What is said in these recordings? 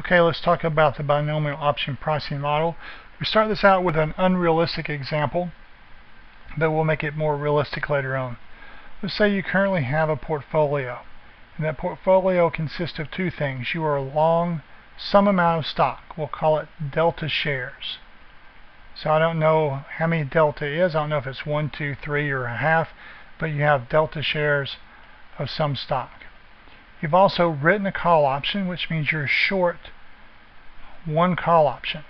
Okay, let's talk about the binomial option pricing model. We start this out with an unrealistic example, but we'll make it more realistic later on. Let's say you currently have a portfolio, and that portfolio consists of two things. You are long some amount of stock. We'll call it delta shares. So I don't know how many delta is. I don't know if it's one, two, three, or a half, but you have delta shares of some stock. You've also written a call option, which means you're short one call option.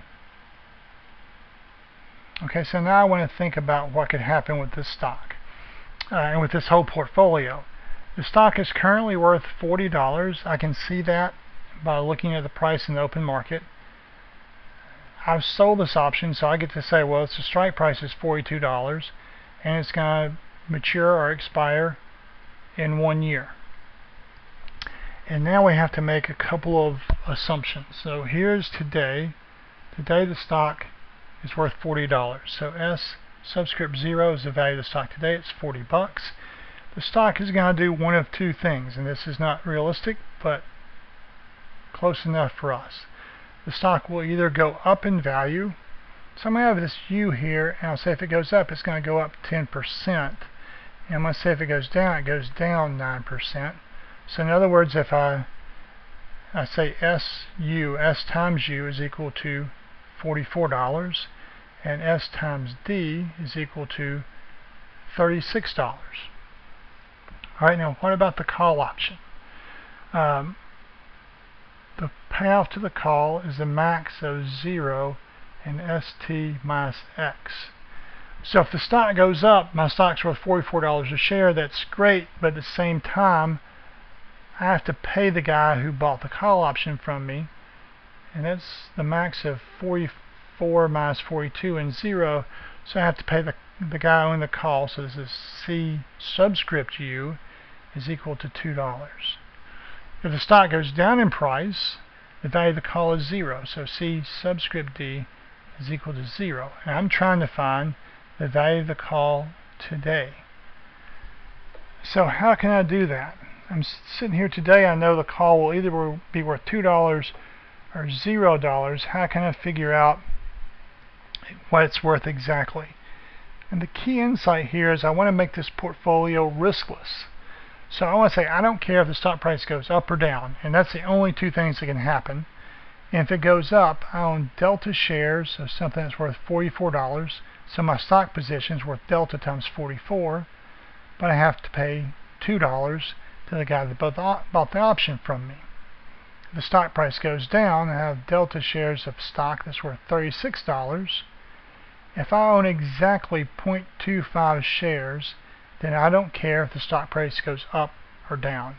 Okay, so now I want to think about what could happen with this stock uh, and with this whole portfolio. The stock is currently worth $40. I can see that by looking at the price in the open market. I've sold this option, so I get to say, well, its the strike price is $42, and it's going to mature or expire in one year. And now we have to make a couple of assumptions. So here's today. Today the stock is worth $40. So S subscript 0 is the value of the stock today. It's 40 bucks. The stock is going to do one of two things, and this is not realistic, but close enough for us. The stock will either go up in value. So I'm going to have this U here, and I'll say if it goes up, it's going to go up 10%. And I'm going to say if it goes down, it goes down 9%. So in other words, if I, I say SU, S times U is equal to $44, and S times D is equal to $36. All right, now what about the call option? Um, the payoff to the call is a max of 0 and ST minus X. So if the stock goes up, my stock's worth $44 a share, that's great, but at the same time, I have to pay the guy who bought the call option from me and that's the max of 44 minus 42 and 0 so I have to pay the, the guy owning the call so this is C subscript U is equal to $2. If the stock goes down in price the value of the call is 0 so C subscript D is equal to 0 and I'm trying to find the value of the call today. So how can I do that? I'm sitting here today, I know the call will either be worth $2 or $0. How can I figure out what it's worth exactly? And the key insight here is I want to make this portfolio riskless. So I want to say I don't care if the stock price goes up or down, and that's the only two things that can happen. And if it goes up, I own Delta shares of something that's worth $44. So my stock position is worth Delta times 44, but I have to pay $2 to the guy that bought the option from me. If the stock price goes down, I have Delta shares of stock that's worth $36. If I own exactly 0.25 shares, then I don't care if the stock price goes up or down.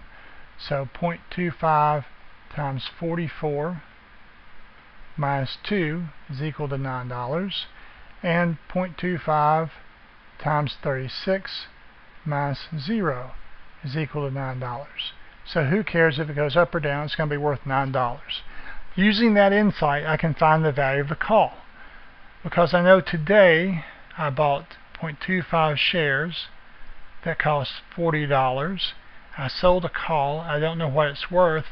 So 0.25 times 44 minus 2 is equal to $9 and 0.25 times 36 minus 0 is equal to $9. So who cares if it goes up or down, it's going to be worth $9. Using that insight, I can find the value of the call. Because I know today I bought 0.25 shares that cost $40. I sold a call, I don't know what it's worth,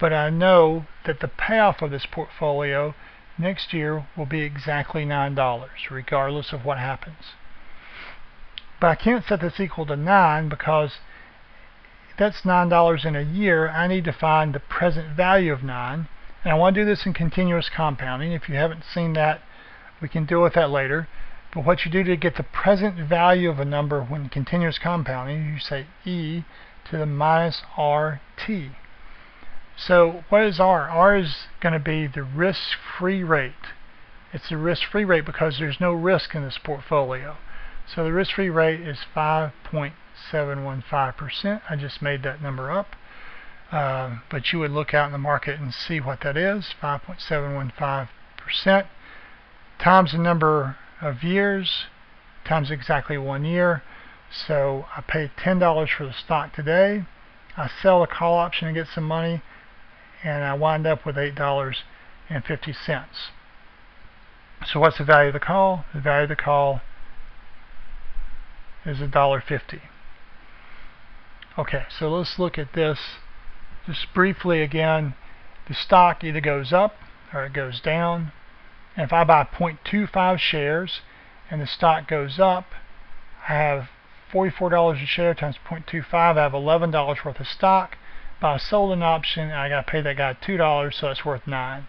but I know that the payoff of this portfolio next year will be exactly $9, regardless of what happens. But I can't set this equal to 9 because that's $9 in a year, I need to find the present value of 9. And I want to do this in continuous compounding. If you haven't seen that, we can deal with that later. But what you do to get the present value of a number when continuous compounding, you say e to the minus rt. So what is r? r is going to be the risk-free rate. It's the risk-free rate because there's no risk in this portfolio. So the risk-free rate is 5.0 0.715%. I just made that number up. Uh, but you would look out in the market and see what that is, 5.715% times the number of years times exactly one year. So I paid $10 for the stock today. I sell the call option and get some money and I wind up with $8.50. So what's the value of the call? The value of the call is $1.50. Okay, so let's look at this just briefly again. the stock either goes up or it goes down. And if I buy 0.25 shares and the stock goes up, I have $44 a share times 0.25, I have $11 worth of stock. If I sold an option, I got to pay that guy $2, so it's worth 9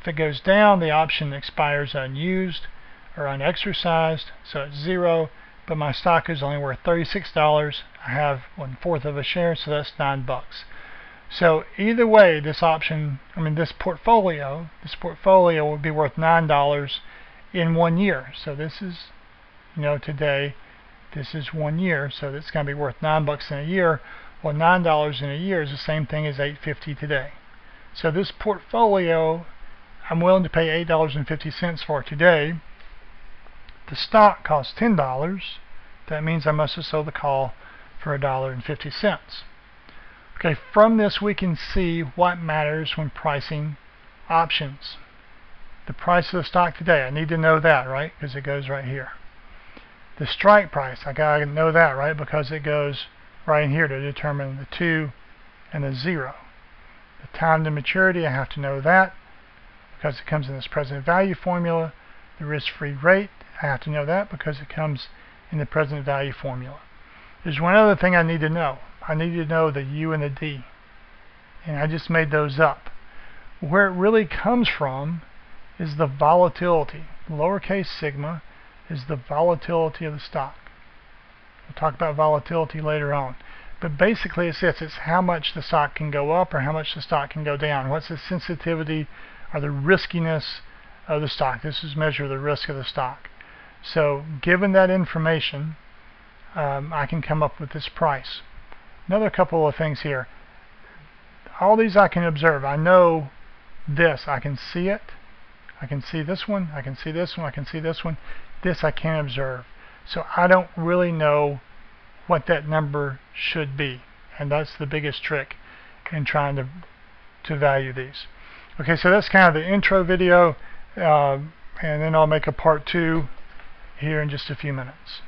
If it goes down, the option expires unused or unexercised, so it's 0 but my stock is only worth $36. I have one fourth of a share, so that's nine bucks. So either way, this option, I mean this portfolio, this portfolio would be worth nine dollars in one year. So this is, you know, today, this is one year, so it's going to be worth nine bucks in a year. Well, nine dollars in a year is the same thing as 8.50 today. So this portfolio, I'm willing to pay eight dollars and fifty cents for today the stock costs $10, that means I must have sold the call for $1.50. Okay, from this we can see what matters when pricing options. The price of the stock today, I need to know that, right? Because it goes right here. The strike price, I gotta know that, right? Because it goes right in here to determine the 2 and the 0. The time to maturity, I have to know that because it comes in this present value formula. The risk-free rate, I have to know that because it comes in the present value formula. There's one other thing I need to know. I need to know the U and the D. And I just made those up. Where it really comes from is the volatility. Lowercase sigma is the volatility of the stock. We'll talk about volatility later on. But basically it's this, it's how much the stock can go up or how much the stock can go down. What's the sensitivity or the riskiness of the stock. This is measure of the risk of the stock. So given that information, um, I can come up with this price. Another couple of things here. All these I can observe. I know this. I can see it. I can see this one. I can see this one. I can see this one. This I can't observe. So I don't really know what that number should be. And that's the biggest trick in trying to, to value these. Okay, so that's kind of the intro video. Uh, and then I'll make a part two here in just a few minutes.